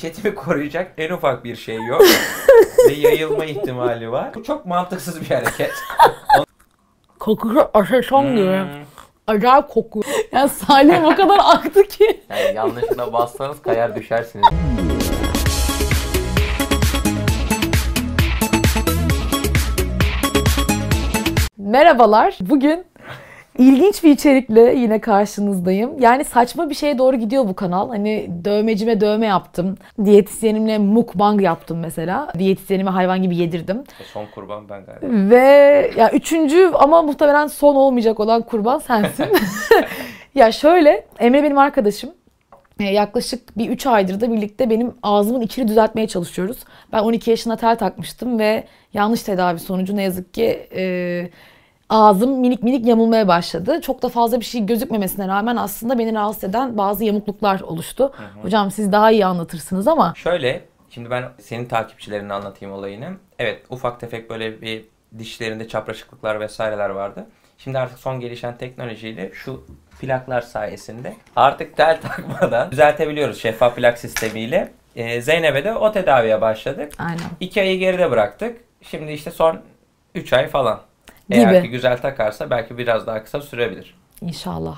diş etimi koruyacak en ufak bir şey yok. Ve yayılma ihtimali var. Bu çok mantıksız bir hareket. Kokusu gibi. Hmm. Acayip kokuyor. Yani Salih'im o kadar aktı ki. Yani yanlışına bassanız kayar düşersiniz. Merhabalar. Bugün ilginç bir içerikle yine karşınızdayım. Yani saçma bir şeye doğru gidiyor bu kanal. Hani dövmecime dövme yaptım. Diyetisyenimle mukbang yaptım mesela. Diyetisyenime hayvan gibi yedirdim. E, Son kurban ben galiba. Ve ya üçüncü ama muhtemelen son olmayacak olan kurban sensin. ya şöyle Emre benim arkadaşım. E, Yaklaşık bir 3 aydır da birlikte benim ağzımın içini düzeltmeye çalışıyoruz. Ben 12 yaşında tel takmıştım ve yanlış tedavi sonucu ne yazık ki e, ağzım minik minik yamulmaya başladı. Çok da fazla bir şey gözükmemesine rağmen aslında beni rahatsız eden bazı yamukluklar oluştu. Hocam siz daha iyi anlatırsınız ama Şöyle, şimdi ben senin takipçilerine anlatayım olayını. Evet, ufak tefek böyle bir dişlerinde çapraşıklıklar vesaireler vardı. Şimdi artık son gelişen teknolojiyle şu plaklar sayesinde artık tel takmadan düzeltebiliyoruz şeffaf plak sistemiyle. Ee, Zeynep'e de o tedaviye başladık. aynen. İki ayı geride bıraktık. Şimdi işte son 3 ay falan. Eğer Gibi. ki güzel takarsa belki biraz daha kısa sürebilir. İnşallah.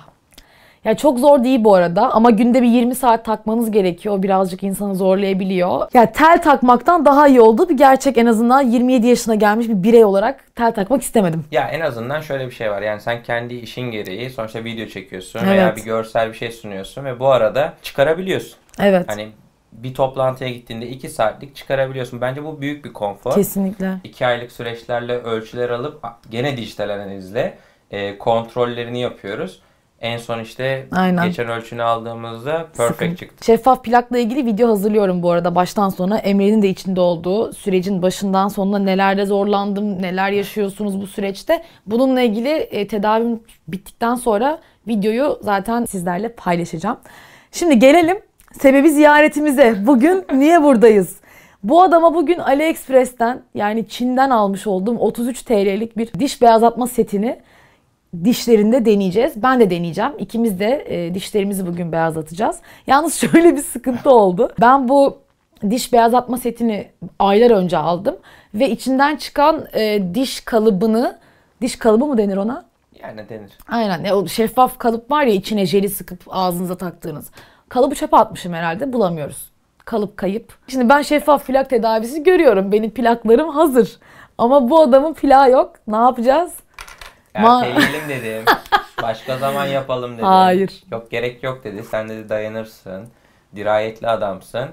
Ya çok zor değil bu arada ama günde bir 20 saat takmanız gerekiyor. Birazcık insanı zorlayabiliyor. Ya tel takmaktan daha iyi oldu. Bir gerçek en azından 27 yaşına gelmiş bir birey olarak tel takmak istemedim. Ya en azından şöyle bir şey var. Yani sen kendi işin gereği sonuçta video çekiyorsun Evet. veya bir görsel bir şey sunuyorsun ve bu arada çıkarabiliyorsun. Evet. Hani bir toplantıya gittiğinde 2 saatlik çıkarabiliyorsun. Bence bu büyük bir konfor. Kesinlikle. 2 aylık süreçlerle ölçüler alıp gene dijital analizle e, kontrollerini yapıyoruz. En son işte Aynen. geçen ölçünü aldığımızda perfect Sıkıntı. çıktı. Şeffaf plakla ilgili video hazırlıyorum bu arada baştan sona. Emre'nin de içinde olduğu sürecin başından sonuna nelerde zorlandım, neler yaşıyorsunuz bu süreçte. Bununla ilgili e, tedavim bittikten sonra videoyu zaten sizlerle paylaşacağım. Şimdi gelelim sebebi ziyaretimize. Bugün niye buradayız? Bu adama bugün AliExpress'ten yani Çin'den almış olduğum 33 TL'lik bir diş beyazlatma setini dişlerinde deneyeceğiz. Ben de deneyeceğim. İkimiz de e, dişlerimizi bugün beyazlatacağız. Yalnız şöyle bir sıkıntı oldu. Ben bu diş beyazlatma setini aylar önce aldım ve içinden çıkan e, diş kalıbını diş kalıbı mı denir ona? Yani denir. Aynen. Ya o şeffaf kalıp var ya içine jeli sıkıp ağzınıza taktığınız. Kalıbı çöpe atmışım herhalde. Bulamıyoruz. Kalıp kayıp. Şimdi ben şeffaf plak tedavisi görüyorum. Benim plaklarım hazır. Ama bu adamın plağı yok. Ne yapacağız? Erteleyelim dedim. Başka zaman yapalım dedim. Hayır. Yok gerek yok dedi. Sen dedi dayanırsın. Dirayetli adamsın.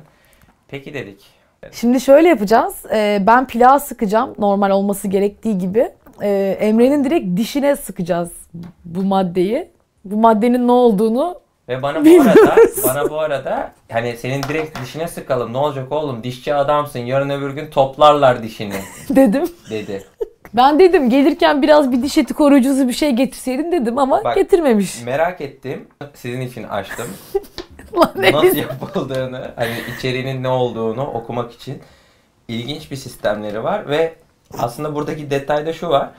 Peki dedik. Şimdi şöyle yapacağız. Ee, ben plağı sıkacağım normal olması gerektiği gibi. Ee, Emre'nin direkt dişine sıkacağız bu maddeyi. Bu maddenin ne olduğunu Ve bana bu arada bana bu arada hani senin direkt dişine sıkalım. Ne olacak oğlum? Dişçi adamsın. Yarın öbür gün toplarlar dişini dedim. dedi. Ben dedim gelirken biraz bir diş eti koruyucusu bir şey getirseydin dedim ama Bak, getirmemiş. Merak ettim. Sizin için açtım. Nasıl yapıldığını, hani içeriğinin ne olduğunu okumak için ilginç bir sistemleri var ve aslında buradaki detayda şu var.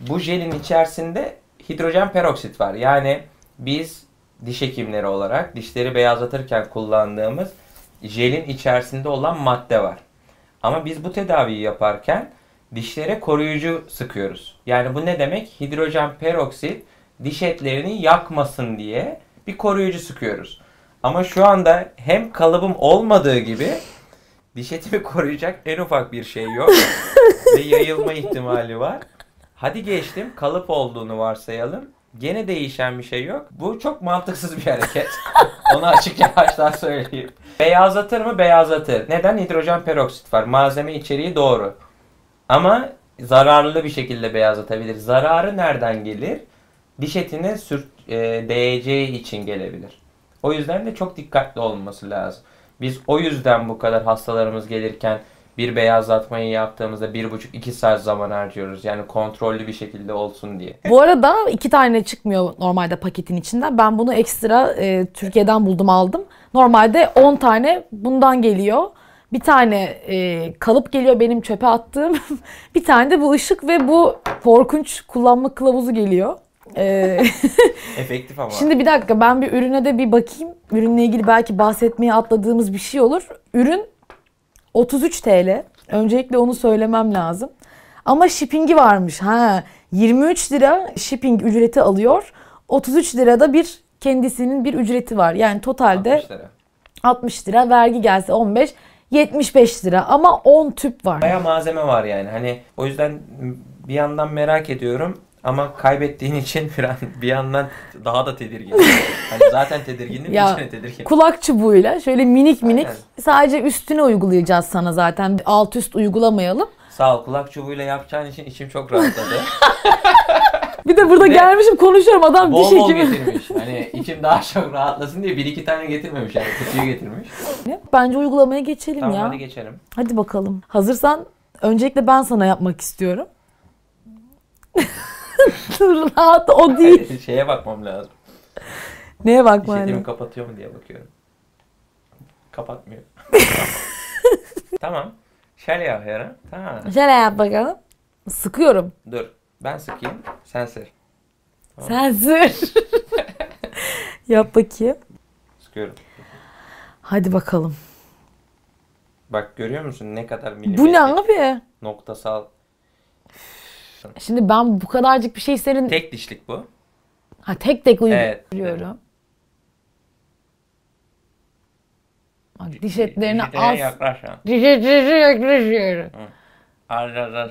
Bu jelin içerisinde hidrojen peroksit var. Yani biz diş hekimleri olarak dişleri beyazlatırken kullandığımız jelin içerisinde olan madde var. Ama biz bu tedaviyi yaparken dişlere koruyucu sıkıyoruz. Yani bu ne demek? Hidrojen peroksit diş etlerini yakmasın diye bir koruyucu sıkıyoruz. Ama şu anda hem kalıbım olmadığı gibi diş etimi koruyacak en ufak bir şey yok. ve yayılma ihtimali var. Hadi geçtim kalıp olduğunu varsayalım. Gene değişen bir şey yok. Bu çok mantıksız bir hareket. Onu açıkça baştan söyleyeyim. Beyazlatır mı? Beyazlatır. Neden? Hidrojen peroksit var. Malzeme içeriği doğru. Ama zararlı bir şekilde beyazlatabilir. Zararı nereden gelir? Diş etine sür, e, değeceği için gelebilir. O yüzden de çok dikkatli olması lazım. Biz o yüzden bu kadar hastalarımız gelirken bir beyazlatmayı yaptığımızda bir buçuk iki saat zaman harcıyoruz. Yani kontrollü bir şekilde olsun diye. Bu arada iki tane çıkmıyor normalde paketin içinden. Ben bunu ekstra e, Türkiye'den buldum aldım. Normalde 10 tane bundan geliyor. Bir tane e, kalıp geliyor benim çöpe attığım. bir tane de bu ışık ve bu korkunç kullanma kılavuzu geliyor. E, Efektif ama. Şimdi bir dakika ben bir ürüne de bir bakayım. Ürünle ilgili belki bahsetmeye atladığımız bir şey olur. ürün 33 TL. Öncelikle onu söylemem lazım. Ama shipping'i varmış. Ha, 23 lira shipping ücreti alıyor. 33 lirada bir kendisinin bir ücreti var. Yani totalde 60 lira. 60 lira vergi gelse 15 75 lira ama 10 tüp var. Baya malzeme var yani. Hani o yüzden bir yandan merak ediyorum ama kaybettiğin için bir, an, bir yandan daha da tedirgin. hani zaten tedirgindim Ya, içine tedirgin. Kulak çubuğuyla şöyle minik minik Aynen. sadece üstüne uygulayacağız sana zaten. Alt üst uygulamayalım. Sağ ol kulak çubuğuyla yapacağın için içim çok rahatladı. Bir de burada Bir de gelmişim konuşuyorum adam diş bol bol hekimi. getirmiş. Hani içim daha çok rahatlasın diye bir iki tane getirmemiş yani kutuyu getirmiş. Bence uygulamaya geçelim Tamam ya. hadi geçelim. Hadi bakalım. Hazırsan öncelikle ben sana yapmak istiyorum. Rahat o değil. Şeye bakmam lazım. Neye bakman İşletimi lazım? kapatıyor mu diye bakıyorum. Kapatmıyor. tamam. Şöyle yap yarın. Tamam. Şöyle yap bakalım. Sıkıyorum. Dur. Ben sıkayım. Sen sır. Tamam. Sen sır. yap bakayım. Sıkıyorum. Hadi bakalım. Bak görüyor musun ne kadar Bu milimetrik ne abi? noktasal. Şimdi ben bu kadarcık bir şey senin... Tek dişlik bu. Ha tek tek Evet. uyguluyorum. Bak diş etlerini az... yaklaş ha. Diş etlerini yaklaşıyorum. Az az az.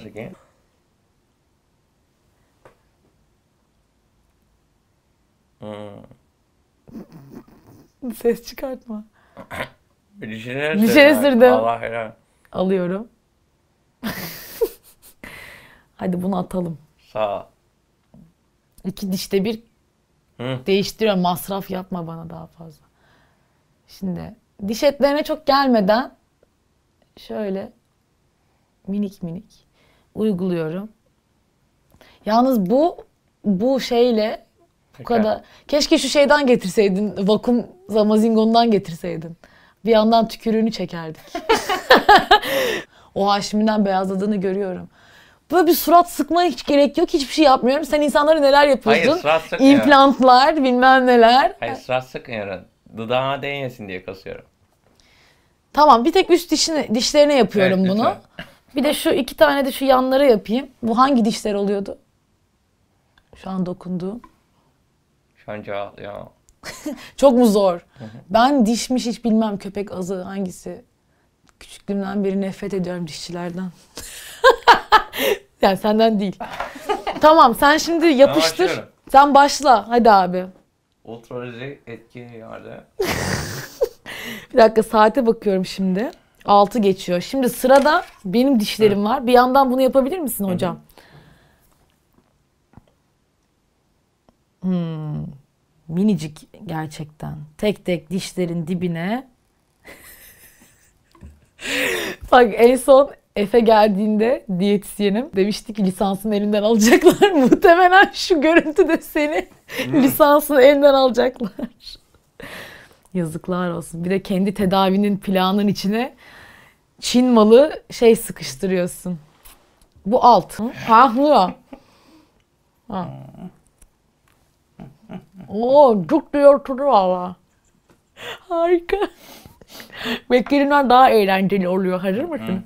Ses çıkartma. Dişine Dişine sür. sürdüm. Allah helal. Alıyorum. Hadi bunu atalım. Sağ ol. İki dişte bir Hı. değiştiriyorum. Masraf yapma bana daha fazla. Şimdi diş etlerine çok gelmeden şöyle minik minik uyguluyorum. Yalnız bu bu şeyle bu Tekrar. kadar keşke şu şeyden getirseydin vakum zamazingondan getirseydin. Bir yandan tükürüğünü çekerdik. o Haşimi'den beyazladığını görüyorum. Böyle bir surat sıkmaya hiç gerek yok. Hiçbir şey yapmıyorum. Sen insanlara neler yapıyorsun? Hayır surat sıkmıyor. İmplantlar bilmem neler. Hayır surat sıkmıyorum. Dudağıma değmesin diye kasıyorum. Tamam bir tek üst dişini, dişlerine yapıyorum Evet, bunu. lütfen. Bir de şu iki tane de şu yanlara yapayım. Bu hangi dişler oluyordu? Şu an dokunduğum. Şu an cevap ya. Çok mu zor? Ben dişmiş hiç bilmem köpek azı hangisi. Küçüklüğümden beri nefret ediyorum dişçilerden. yani senden değil. tamam sen şimdi yapıştır. başlıyorum. Sen başla hadi abi. Ultralize etki yerde. Bir dakika saate bakıyorum şimdi. 6 geçiyor. Şimdi sırada benim dişlerim var. Bir yandan bunu yapabilir misin hocam? Hmm, minicik gerçekten. Tek tek dişlerin dibine. Bak en son Efe geldiğinde diyetisyenim demişti ki lisansımı elimden alacaklar. Muhtemelen şu görüntüde seni lisansını elinden alacaklar. Yazıklar olsun. Bir de kendi tedavinin planın içine Çin malı şey sıkıştırıyorsun. Bu alt. Ha bu. Ha. Oo çok diyor valla. Harika. Beklerimler daha eğlenceli oluyor. Hazır mısın?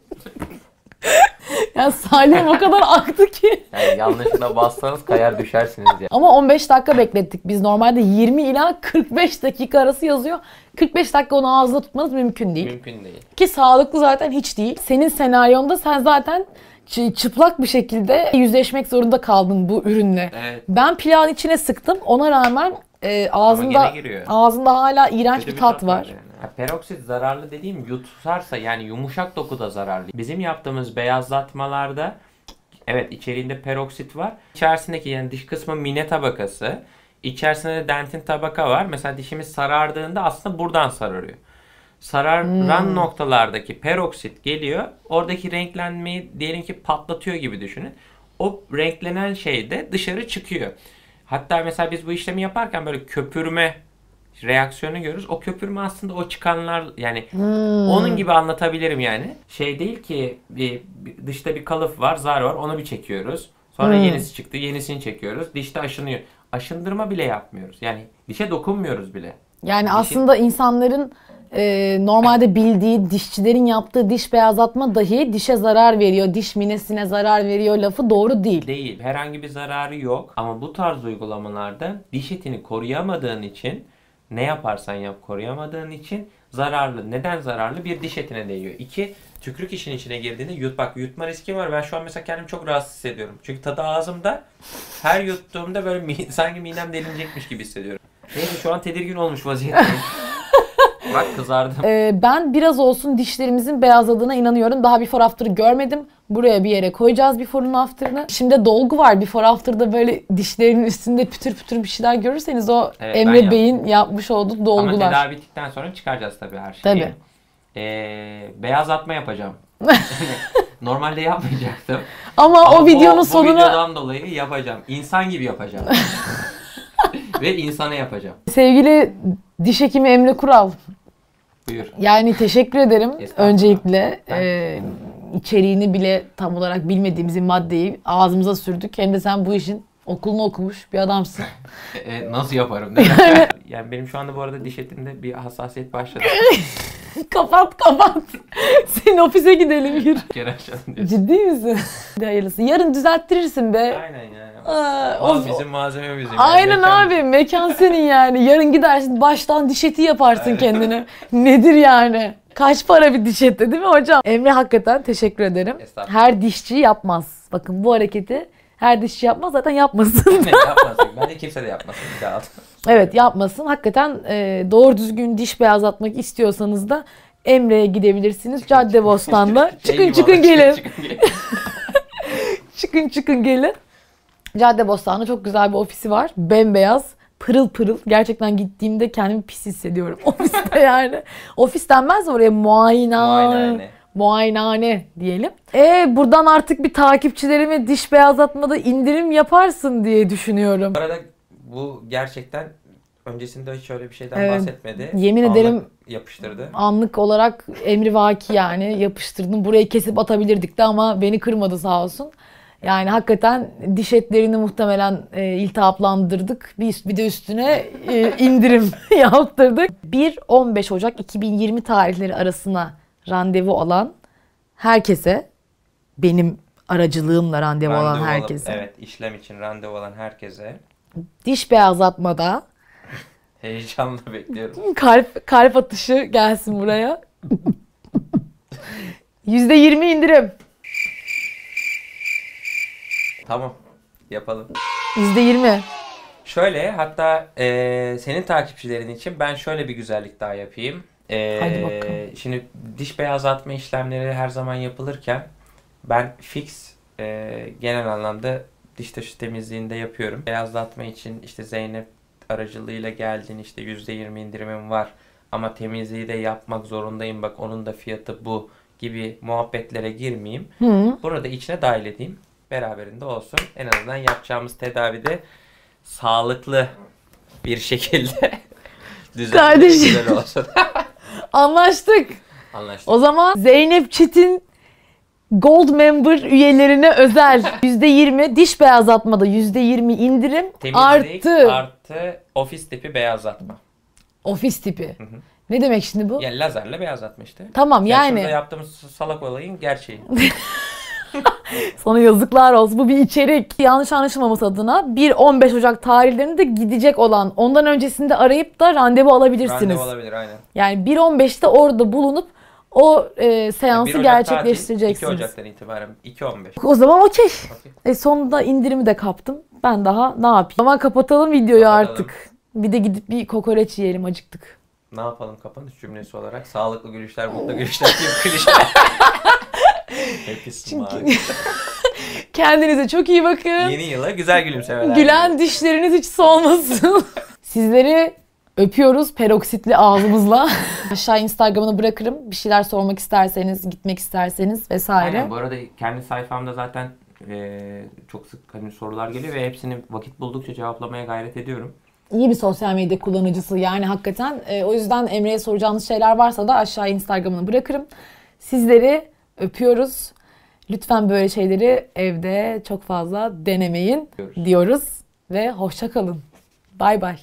Ya salem o kadar aktı ki. Yani yanlışına bassanız kayar düşersiniz ya. Ama 15 dakika beklettik. Biz normalde 20 ila 45 dakika arası yazıyor. 45 dakika onu ağzında tutmanız mümkün değil. Mümkün değil. Ki sağlıklı zaten hiç değil. Senin senaryonda sen zaten çı- çıplak bir şekilde yüzleşmek zorunda kaldın bu ürünle. Evet. Ben pilavın içine sıktım. Ona rağmen e, ağzında ağzında hala iğrenç Kötü bir tat var. yani. Ha, peroksit zararlı dediğim yutarsa yani yumuşak dokuda zararlı. Bizim yaptığımız beyazlatmalarda evet içeriğinde peroksit var. İçerisindeki yani diş kısmı mine tabakası. İçerisinde de dentin tabaka var. Mesela dişimiz sarardığında aslında buradan sararıyor. Sararan noktalardaki peroksit geliyor. Oradaki renklenmeyi diyelim ki patlatıyor gibi düşünün. O renklenen şey de dışarı çıkıyor. Hatta mesela biz bu işlemi yaparken böyle köpürme reaksiyonu görürüz. O köpürme aslında o çıkanlar yani onun gibi anlatabilirim yani. Şey değil ki bir, bir- dışta bir kalıp var, zar var. Onu bir çekiyoruz. Sonra yenisi çıktı, yenisini çekiyoruz. Dişte aşınıyor. Aşındırma bile yapmıyoruz. Yani dişe dokunmuyoruz bile. Yani Dişi- aslında insanların e, normalde bildiği dişçilerin yaptığı diş beyazlatma dahi dişe zarar veriyor, diş minesine zarar veriyor lafı doğru değil. Değil. Herhangi bir zararı yok. Ama bu tarz uygulamalarda diş etini koruyamadığın için ne yaparsan yap koruyamadığın için zararlı. Neden zararlı? Bir diş etine değiyor. İki tükürük işin içine girdiğinde yut bak yutma riski var. Ben şu an mesela kendimi çok rahatsız hissediyorum. Çünkü tadı ağzımda. Her yuttuğumda böyle mi- sanki midem delinecekmiş gibi hissediyorum. Neyse şu an tedirgin olmuş vaziyetteyim. bak kızardım. E, ben biraz olsun dişlerimizin beyazladığına inanıyorum. Daha before after'ı görmedim. Buraya bir yere koyacağız before after'ını. Şimdi dolgu var before after'da böyle dişlerinin üstünde pütür pütür bir şeyler görürseniz o Evet, Emre. Bey'in yapmış olduğu Ama dolgular. tedavi bittikten sonra çıkaracağız tabii her şeyi. Tabii. Ee, beyazlatma yapacağım. Normalde yapmayacaktım. Ama, Ama o videonun bu, sonuna Bu videodan dolayı yapacağım. İnsan gibi yapacağım. Ve insana yapacağım. sevgili diş hekimi Emre Kural Buyur. Yani teşekkür ederim öncelikle. Ben- Ee, içeriğini bile tam olarak bilmediğimiz maddeyi ağzımıza sürdük. Hem de sen bu işin okulunu okumuş bir adamsın. E, nasıl yaparım? Neden? yani benim şu anda bu arada diş etimde bir hassasiyet başladı. kapat kapat. Senin ofise gidelim yürü. Kere aşağı diyorsun. Ciddi misin? De hayırlısı. Yarın düzelttirirsin be. Aynen yani. Aa, of. bizim malzeme bizim. yani. Aynen Mekan abi mekan senin yani. Yarın gidersin baştan diş eti yaparsın Aynen. kendine. Nedir yani? Kaç para bir diş eti değil mi hocam? Emre hakikaten teşekkür ederim. Her dişçi yapmaz. Bakın bu hareketi her dişçi yapmaz zaten yapmasın. Ne yapmasın? Bence kimse de yapmasın. Evet yapmasın. Hakikaten e, doğru düzgün diş beyazlatmak istiyorsanız da Emre'ye gidebilirsiniz. Cadde Bostan'da. Çıkın çıkın gelin. Çıkın çıkın gelin. Cadde Bostan'da çok güzel bir ofisi var. Bembeyaz. Pırıl pırıl. Gerçekten gittiğimde kendimi pis hissediyorum. Ofiste yani. Ofis denmez oraya? Muayenehane. Muayenehane. Muayenehane diyelim. E buradan artık bir takipçilerime diş beyazlatmada indirim yaparsın diye düşünüyorum. Bu arada bu gerçekten öncesinde hiç öyle bir şeyden Evet. bahsetmedi. Yemin Anlık ederim- yapıştırdı. Anlık olarak emri vaki yani yapıştırdım. Burayı kesip atabilirdik de ama beni kırmadı sağ olsun. Yani hakikaten diş etlerini muhtemelen e, iltihaplandırdık. Bir, bir de üstüne e, indirim yaptırdık. 1-15 Ocak 2020 tarihleri arasına randevu alan herkese, benim aracılığımla randevu, alan Randevu alıp- herkese, evet işlem için randevu alan herkese diş beyazlatmada heyecanla bekliyorum. kalp kalp atışı gelsin buraya. %20 indirim. Tamam yapalım. %20. Şöyle hatta e, senin takipçilerin için ben şöyle bir güzellik daha yapayım. E, Hadi bakalım. Şimdi diş beyazlatma işlemleri her zaman yapılırken ben fix e, genel anlamda diş taşı temizliğinde yapıyorum. Beyazlatma için işte Zeynep aracılığıyla geldin işte %20 indirimim var ama temizliği de yapmak zorundayım bak onun da fiyatı bu gibi muhabbetlere girmeyeyim. Hı. Bunu da içine dahil edeyim. Beraberinde olsun. En azından yapacağımız tedavide sağlıklı bir şekilde düzenli Kardeşim. güzel olsun. Anlaştık. Anlaştık. O zaman Zeynep Çetin Gold Member üyelerine özel %20 diş beyazlatmada %20 indirim Temizlik artı artı ofis tipi beyazlatma. ofis tipi. hı. Ne demek şimdi bu? Yani lazerle beyazlatma işte. Tamam Yani. yani Şurada yaptığımız salak olayın gerçeği. sana yazıklar olsun. Bu bir içerik. Yanlış anlaşılmaması adına 1-15 Ocak tarihlerinde gidecek olan ondan öncesinde arayıp da randevu alabilirsiniz. Randevu olabilir aynen. Yani 1-15'te orada bulunup o e, seansı 1 Ocak tatil, gerçekleştireceksiniz. 2 Ocak'tan itibaren 2.15. O zaman okey. Okey. E sonunda indirimi de kaptım. Ben daha ne yapayım? Ama kapatalım videoyu Kapatalım. artık. Bir de gidip bir kokoreç yiyelim acıktık. Ne yapalım kapanış cümlesi olarak? Sağlıklı gülüşler, mutlu gülüşler, gülüşler. Hepsi smile. Kendinize çok iyi bakın. Yeni yıla güzel gülümsemeler. Gülen dişleriniz hiç solmasın. Sizleri Öpüyoruz peroksitli ağzımızla. Aşağı Instagram'ını bırakırım. Bir şeyler sormak isterseniz, gitmek isterseniz vesaire. Aynen bu arada kendi sayfamda zaten e, çok sık hani sorular geliyor ve hepsini vakit buldukça cevaplamaya gayret ediyorum. İyi bir sosyal medya kullanıcısı yani hakikaten. E, o yüzden Emre'ye soracağınız şeyler varsa da aşağı Instagram'ını bırakırım. Sizleri öpüyoruz. Lütfen böyle şeyleri evde çok fazla denemeyin Diyoruz. diyoruz ve hoşça kalın. Bay bay.